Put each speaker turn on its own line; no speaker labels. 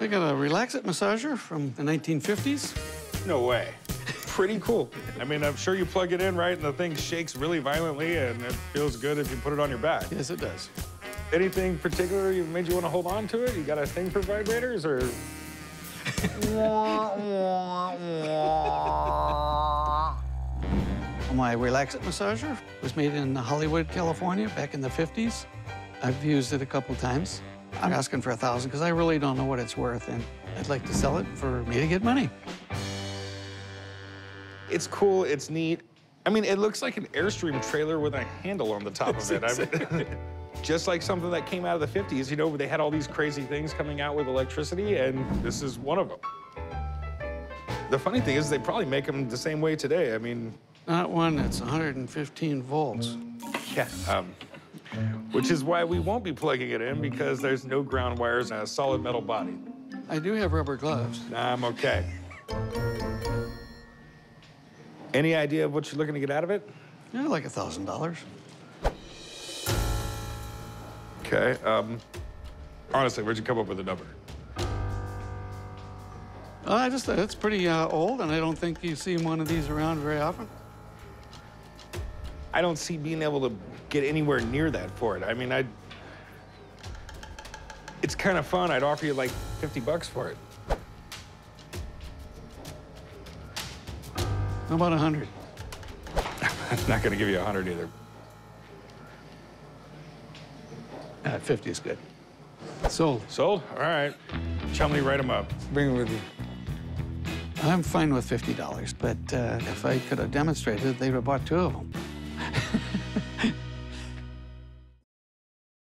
I got a Relax-It massager from the 1950s.
No way. Pretty cool. I mean, I'm sure you plug it in, right, and the thing shakes really violently, and it feels good if you put it on your back.
Yes, it does.
Anything particular you made you want to hold on to it? You got a thing for vibrators, or
My Relax-It massager was made in Hollywood, California, back in the 50s. I've used it a couple times. I'm asking for a thousand because I really don't know what it's worth, and I'd like to sell it for me to get money.
it's cool, it's neat. I mean, it looks like an Airstream trailer with a handle on the top of it. I mean, just like something that came out of the 50s, you know, where they had all these crazy things coming out with electricity, and this is one of them. The funny thing is, they probably make them the same way today. I mean,
Not one that's 115 volts.
yeah. Um, which is why we won't be plugging it in because there's no ground wires and a solid metal body.
I do have rubber gloves.
I'm okay. Any idea of what you're looking to get out of it?
Yeah, like a thousand dollars.
Okay. Um, honestly, where'd you come up with the number?
Uh, I just, it's pretty uh, old, and I don't think you see one of these around very often.
I don't see being able to get anywhere near that for it. I mean, I. It's kind of fun. I'd offer you like 50 bucks for it.
How about a hundred?
I'm not gonna give you a hundred either.
Uh, 50 is good. Sold.
Sold? All right. Chumlee, write them up.
Bring it with you.
I'm fine with $50, but uh, if I could have demonstrated, they'd have bought two of them.